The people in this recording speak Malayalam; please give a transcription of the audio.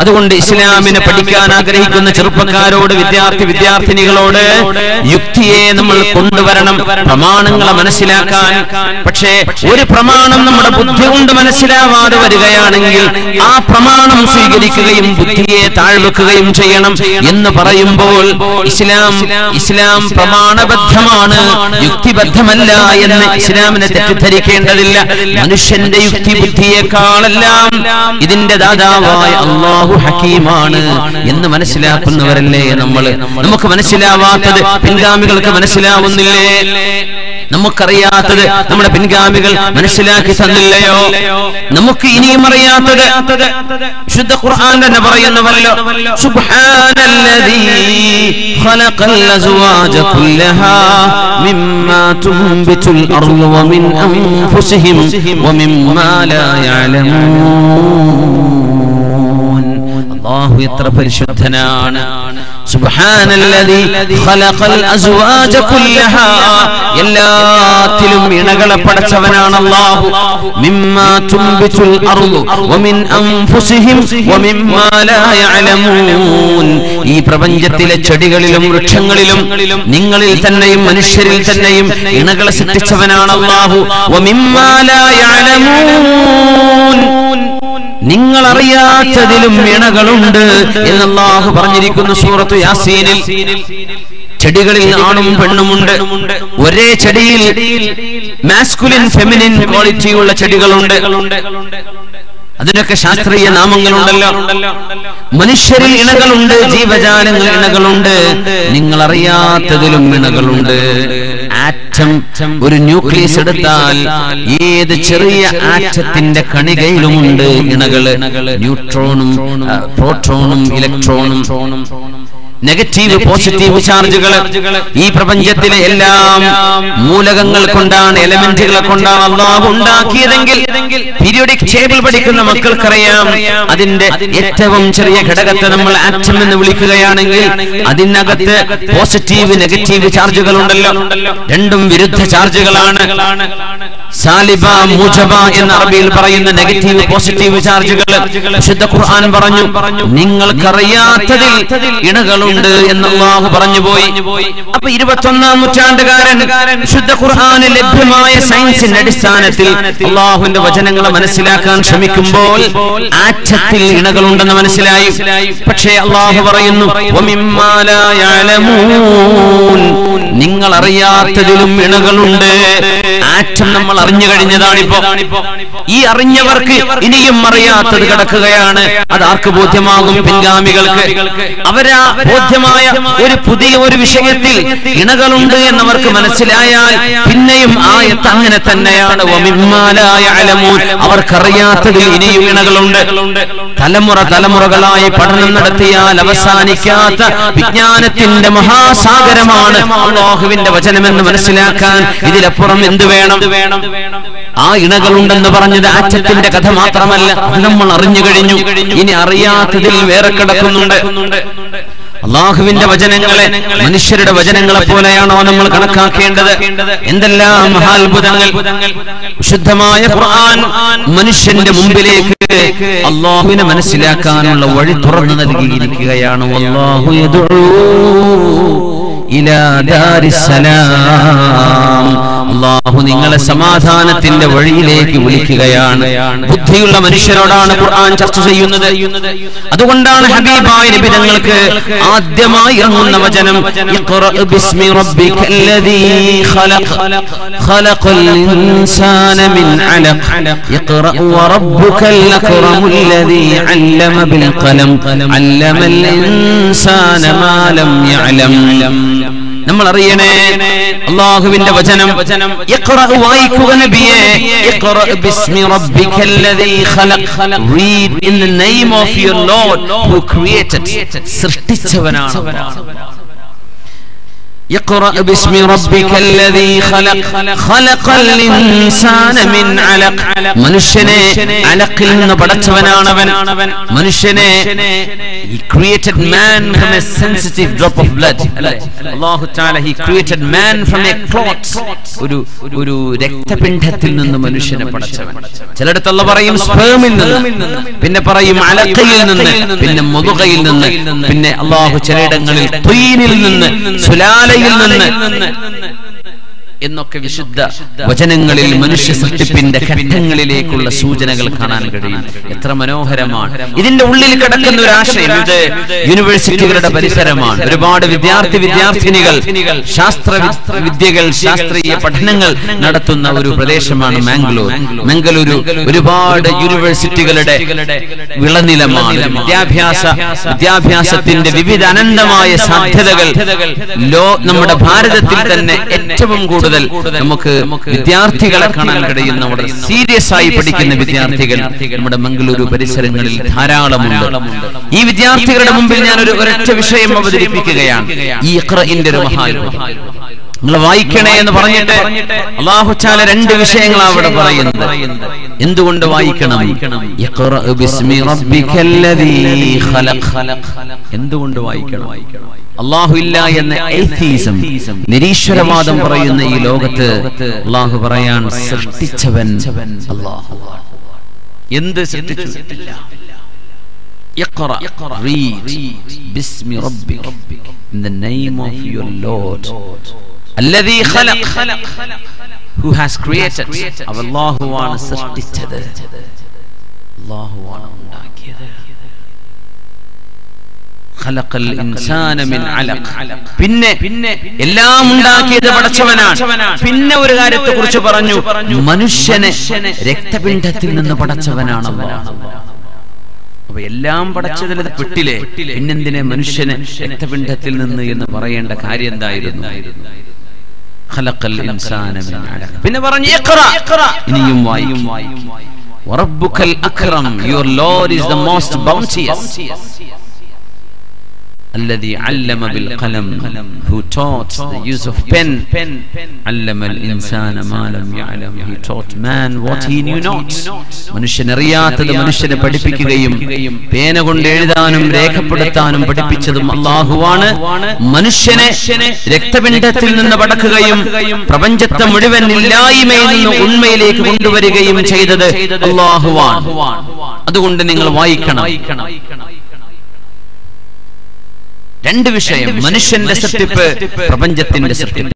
അതുകൊണ്ട് ഇസ്ലാമിനെ പഠിക്കാൻ ആഗ്രഹിക്കുന്ന ചെറുപ്പക്കാരോട് വിദ്യാർത്ഥി വിദ്യാർത്ഥിനികളോട് യുക്തിയെ നമ്മൾ കൊണ്ടുവരണം പ്രമാണങ്ങളെ മനസ്സിലാക്കാൻ. പക്ഷേ ഒരു പ്രമാണം നമ്മുടെ ബുദ്ധി കൊണ്ട് മനസ്സിലാവാതെ വരികയാണെങ്കിൽ ആ പ്രമാണം സ്വീകരിക്കുകയും ബുദ്ധിയെ താഴ്വെക്കുകയും ചെയ്യണം എന്ന് പറയുമ്പോൾ ഇസ്ലാം ഇസ്ലാം പ്രമാണബദ്ധമാണ്. യുക്തിബദ്ധമല്ല എന്ന് ഇസ്ലാമിനെ തെറ്റിദ്ധരിക്കേണ്ടതില്ല. മനുഷ്യന്റെ യുക്തി ബുദ്ധിയെക്കാളെല്ലാം ഇതിന്റെ ദാതാവായ അള്ളാഹു ഹക്കീമാണ് എന്ന് മനസ്സിലാക്കുന്നവരല്ലേ നമ്മൾ നമുക്ക് മനസ്സിലാവാത്തത് പിൻഗാമികൾക്ക് മനസ്സിലാവുന്നില്ലേ? നമുക്കറിയാത്തത് നമ്മുടെ പിൻഗാമികൾ മനസ്സിലാക്കി തന്നില്ലയോ? നമുക്ക് ഇനിയും അറിയാത്തത് ശുദ്ധ ഖുർആൻ തന്നെ പറയുന്നവരല്ലോ സുബ്ഹാനല്ലദീ ഖലഖൽ അസ്വാജ കുല്ലഹാ മിമ്മാ തുംബിതുൽ അർളു വമിൻ അൻഫുസിഹിം വമിമ്മാ ലാ യഅലമൂൻ അല്ലാഹു എത്ര പരിശുദ്ധനാണ്. എല്ലാത്തിലും ഇണകളെ പടച്ചവനാണ് യഅലമൂൻ. ഈ പ്രപഞ്ചത്തിലെ ചെടികളിലും വൃക്ഷങ്ങളിലും നിങ്ങളിൽ തന്നെയും മനുഷ്യരിൽ തന്നെയും ഇണകളെ സൃഷ്ടിച്ചവനാണ് അള്ളാഹു. നിങ്ങൾ അറിയാത്തതിലും ഇണകളുണ്ട് എന്ന് പറഞ്ഞിരിക്കുന്നു സൂറത്തു യാസീനിൽ. ചെടികളിൽ ആണും പെണ്ണുമുണ്ട്. ഒരേ ചെടിയിൽ മാസ്കുലിൻ ഫെമിനിൻ ക്വാളിറ്റിയുള്ള ചെടികളുണ്ട്. അതിനൊക്കെ ശാസ്ത്രീയ നാമങ്ങളുണ്ടല്ലോ. മനുഷ്യരിൽ ഇണകളുണ്ട് ജീവജാലങ്ങൾ ഇണകളുണ്ട്. നിങ്ങൾ അറിയാത്തതിലും ഇണകളുണ്ട്. ആറ്റം ഒരു ന്യൂക്ലിയസ് എടുത്താൽ ഏത് ചെറിയ ആറ്റത്തിന്റെ കണികയിലുമുണ്ട് ഇണകൾ. ന്യൂട്രോണും പ്രോട്രോണും പ്രോട്ടോണും ഇലക്ട്രോണും. നെഗറ്റീവ് പോസിറ്റീവ് ചാർജുകൾ ഈ പ്രപഞ്ചത്തിലെ എല്ലാം മൂലകങ്ങൾ കൊണ്ടാണ് എലമെന്റുകളെ കൊണ്ടാണ് അള്ളാഹു ഉണ്ടാക്കിയതെങ്കിൽ പീരിയോഡിക് ടേബിൾ പഠിക്കുന്ന മക്കൾക്കറിയാം. അതിന്റെ ഏറ്റവും ചെറിയ ഘടകത്തെ നമ്മൾ ആറ്റം എന്ന് വിളിക്കുകയാണെങ്കിൽ അതിനകത്ത് പോസിറ്റീവ് നെഗറ്റീവ് ചാർജുകൾ ഉണ്ടല്ലോ രണ്ടും വിരുദ്ധ ചാർജുകളാണ് സാലിബ മുജബ എന്ന അറബിയിൽ പറയുന്ന നെഗറ്റീവ് പോസിറ്റീവ് ചാർജുകൾ വിശുദ്ധ ഖുർആൻ പറഞ്ഞു. നിങ്ങൾക്കറിയാത്തതിൽ ഇണകളുണ്ട് എന്ന് അള്ളാഹു പറഞ്ഞു പോയി. അപ്പൊ ഇരുപത്തൊന്നാം നൂറ്റാണ്ടുകാരൻ വിശുദ്ധ ഖുർആന് ലഭ്യമായ സയൻസിന്റെ അടിസ്ഥാനത്തിൽ അള്ളാഹുവിന്റെ വചനങ്ങളെ മനസ്സിലാക്കാൻ ശ്രമിക്കുമ്പോൾ ആറ്റത്തിൽ ഇണകളുണ്ടെന്ന് മനസ്സിലായി. പക്ഷേ അള്ളാഹു പറയുന്നു "വമിമ്മാ ലാ നിങ്ങൾ അറിയാത്തതിലും ഇണകളുണ്ട്. ആറ്റം നമ്മൾ അറിഞ്ഞു കഴിഞ്ഞതാണിപ്പോ ഈ അറിഞ്ഞവർക്ക് ഇനിയും അറിയാത്തത് കിടക്കുകയാണ്. അത് ആർക്ക് ബോധ്യമാകും? പിൻഗാമികൾക്ക്. അവരാ ബോധ്യമായ ഒരു പുതിയ ഒരു വിഷയത്തിൽ ഇണകളുണ്ട് എന്നവർക്ക് മനസ്സിലായാൽ പിന്നെയും ആയത്ത് അങ്ങനെ തന്നെയാണ്. അലമൂൻ അവർക്കറിയാത്തതിൽ ഇനിയും ഇണകളുണ്ട്. തലമുറ തലമുറകളായി പഠനം നടത്തിയാൽ അവസാനിക്കാത്ത വിജ്ഞാനത്തിന്റെ മഹാസാഗരമാണ് അള്ളാഹുവിന്റെ വചനമെന്ന് മനസ്സിലാക്കാൻ ഇതിലപ്പുറം എന്ത് വേണം? ആ ഇണകളുണ്ടെന്ന് പറഞ്ഞത് ആറ്റത്തിന്റെ കഥ മാത്രമല്ല. നമ്മൾ അറിഞ്ഞു കഴിഞ്ഞു. ഇനി അറിയാത്തതിൽ വേറെ കിടക്കുന്നുണ്ട്. അള്ളാഹുവിന്റെ വചനങ്ങളെ മനുഷ്യരുടെ വചനങ്ങളെ പോലെയാണോ നമ്മൾ കണക്കാക്കേണ്ടത്? എന്തെല്ലാം മഹാത്ഭുതങ്ങൾ ശുദ്ധമായ ഖുർആൻ മനുഷ്യന്റെ മുമ്പിലേക്ക് അള്ളാഹുവിനെ മനസ്സിലാക്കാനുള്ള വഴി തുറന്നു നൽകിയിരിക്കുകയാണ്. അള്ളാഹു ഇലാ ദാരിസ്സലാം അള്ളാഹു നിങ്ങളെ സമാധാനത്തിന്റെ വഴിയിലേക്ക് വിളിക്കുകയാണ്. ബുദ്ധിയുള്ള മനുഷ്യരോടാണ് ഖുർആൻ ചർച്ച ചെയ്യുന്നത്. അതുകൊണ്ടാണ് ഹബീബായ നബി തങ്ങൾക്ക് ആദ്യമായി ഇറങ്ങുന്ന വചനം ബിസ്മി റബ്ബിക്കല്ലദീ ഖലഖ. ഖലഖൽ ഇൻസാന മിൻ അലഖ്. ഇഖ്റഅ വറബ്ബുക്കൽ അക്റമുല്ലദീ അല്ലമ ബിൽ ഖലം. അല്ലമൽ ഇൻസാന മാ ലം യഅലം. നമ്മൾ അറിയണേ അള്ളാഹുവിന്റെ വചനം ഇഖ്റഅ വായിക്കുക നബിയെ ഇഖ്റഅ ബിസ്മി റബ്ബിക്കല്ലദീ ഖലഖ് read in the name of your lord who created സൃഷ്ടിച്ചവനാണ് അല്ലാഹ്. اقرأ باسم ربك الذي خلق خلق الإنسان من علق മനുഷ്യനെ അലക്കിൽ നിന്ന് പടച്ചവനാണവൻ മനുഷ്യനെ he created man from a sensitive drop of blood. Ta'ala, തആല he created man from a clot. ഒരു ഒരു രക്തപിണ്ഡത്തിൽ നിന്ന് മനുഷ്യനെ പടച്ചവൻ. ചിലയിടത്ത് അല്ല പറയും സ്പേമിൽ നിന്ന്. പിന്നെ പറയും അലക്കയിൽ നിന്ന്. പിന്നെ മുതുകയിൽ നിന്ന്. പിന്നെ അള്ളാഹു ചിലയിടങ്ങളിൽ ത്വീനിൽ നിന്ന്. സുലാലയിൽ നിന്ന്. എന്നൊക്കെ വിശുദ്ധ വചനങ്ങളിൽ മനുഷ്യ സൃഷ്ടിപ്പിന്റെ ഘട്ടങ്ങളിലേക്കുള്ള സൂചനകൾ കാണാൻ കഴിയും. എത്ര മനോഹരമാണ്. ഇതിന്റെ ഉള്ളിൽ കിടക്കുന്ന ഒരു ആശയം ഇത് യൂണിവേഴ്സിറ്റികളുടെ പരിസരമാണ്. ഒരുപാട് വിദ്യാർത്ഥി വിദ്യാർത്ഥിനികൾ ശാസ്ത്ര വിദ്യകൾ ശാസ്ത്രീയ പഠനങ്ങൾ നടത്തുന്ന ഒരു പ്രദേശമാണ് മാംഗ്ലൂർ. മംഗലൂരു ഒരുപാട് യൂണിവേഴ്സിറ്റികളുടെ വിളനിലമാണ്. വിദ്യാഭ്യാസ വിദ്യാഭ്യാസത്തിന്റെ വിവിധ അനന്തമായ സാധ്യതകൾ ലോ നമ്മുടെ ഭാരതത്തിൽ തന്നെ ഏറ്റവും കൂടുതൽ നമുക്ക് വിദ്യാർത്ഥികളെ കാണാൻ കഴിയുന്ന വളരെ സീരിയസ് ആയി പഠിക്കുന്ന വിദ്യാർത്ഥികൾ നമ്മുടെ മംഗളൂരു പരിസരങ്ങളിൽ ധാരാളമുണ്ട്. ഈ വിദ്യാർത്ഥികളുടെ മുമ്പിൽ ഞാൻ ഒരു ഒരൊറ്റ വിഷയം അവതരിപ്പിക്കുകയാണ്. ഈ ഇഖ്റഇന്റെ ഒരു മഹാത്ഭുതം നിങ്ങൾ വായിക്കണേ എന്ന് പറഞ്ഞിട്ട് അള്ളാഹുച്ചാല രണ്ട് വിഷയങ്ങളാണ് അവിടെ പറയുന്നത്. എന്തുകൊണ്ട് വായിക്കണം ഇഖ്റ ബിസ്മി റബ്ബിക്കല്ലദീ ഖലഖ് എന്തുകൊണ്ട് വായിക്കണം അള്ളാഹു ഇല്ല എന്ന എയ്ത്തീസം നിരീശ്വരവാദം പറയുന്ന ഈ ലോകത്ത് അള്ളാഹു പറയാൻ സൃഷ്ടിച്ചവൻ അള്ളാഹു എന്ത് സൃഷ്ടിച്ചു اقرأ read باسم ربك in the name of your Lord الذي خلق who has created അള്ളാഹുവാണ് സൃഷ്ടിച്ചത് അള്ളാഹുവാണ് ഉണ്ടാക്കിയത് പിന്നെ പിന്നെ എല്ലാം ഉണ്ടാക്കിയത് പടച്ചവനാണ് പിന്നെ ഒരു കാര്യത്തെ കുറിച്ച് പറഞ്ഞു മനുഷ്യനെ രക്തപിണ്ഡത്തിൽ നിന്ന് പടച്ചവനാണ് അപ്പൊ എല്ലാം പടച്ചതിൽ പെട്ടിലെ പിന്നെന്തിനെ മനുഷ്യനെ രക്തപിണ്ഡത്തിൽ നിന്ന് എന്ന് പറയേണ്ട കാര്യം എന്തായിരുന്നു? ഖലഖൽ ഇൻസാന മിൻ അലഖ്. പിന്നെ പറഞ്ഞു ഇഖ്റ. ഇനിയും വായിക്കും വറബ്ബുക്കൽ Akram your lord is the most bounteous الذي علم بالقلم who taught the use of pen علم الإنسان ما لم يعلم he taught man what he knew not മനുഷ്യൻ അറിയാത്തത് മനുഷ്യനെ പഠിപ്പിക്കുകയും പേന കൊണ്ട് എഴുതാനും രേഖപ്പെടുത്താനും പഠിപ്പിച്ചതും അള്ളാഹുവാണ് മനുഷ്യനെ രക്തപിണ്ഡത്തിൽ നിന്ന് പടക്കുകയും പ്രപഞ്ചത്തെ മുഴുവൻ ഇല്ലായ്മയിൽ നിന്ന് ഉണ്മയിലേക്ക് കൊണ്ടുവരികയും ചെയ്തത് അള്ളാഹുവാണ് അതുകൊണ്ട് നിങ്ങൾ വായിക്കണം രണ്ട് വിഷയം. മനുഷ്യന്റെ സൃഷ്ടിപ്പ് പ്രപഞ്ചത്തിന്റെ സൃഷ്ടിപ്പ്.